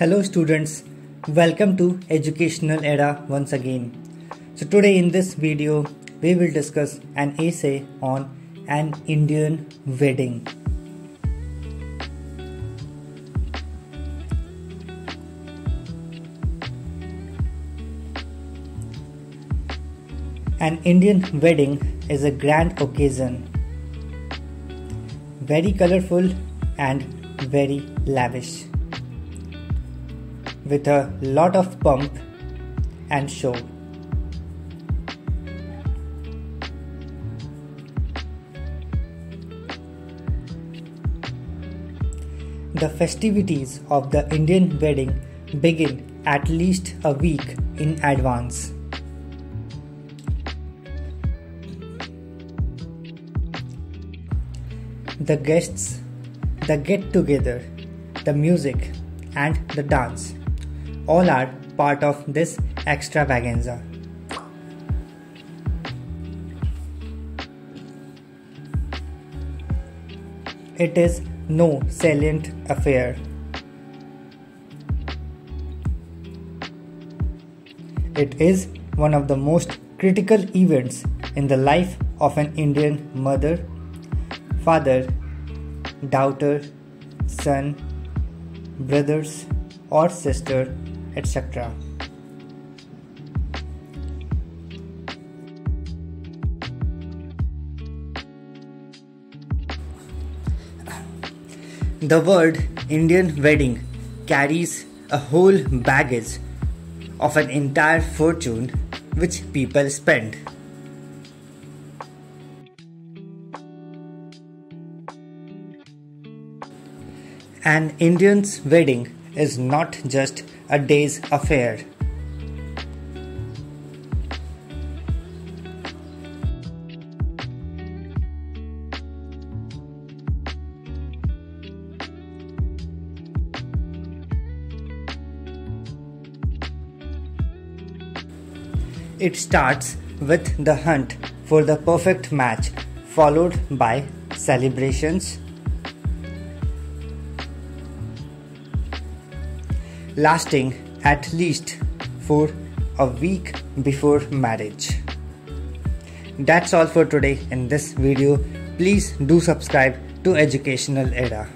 Hello students, welcome to Educational Era once again. So today in this video we will discuss an essay on an Indian wedding. An Indian wedding is a grand occasion, very colorful and very lavish, with a lot of pomp and show. The festivities of the Indian wedding begin at least a week in advance. The guests, the get together, the music, and the dance all are part of this extravaganza. It is no salient affair. It is one of the most critical events in the life of an Indian mother, father, daughter, son, brothers, or sister, etc. The word Indian wedding carries a whole baggage of an entire fortune which people spend. An Indian's wedding is not just a day's affair. It starts with the hunt for the perfect match, followed by celebrations, lasting at least for a week before marriage. That's all for today in this video. Please do subscribe to Educational Era.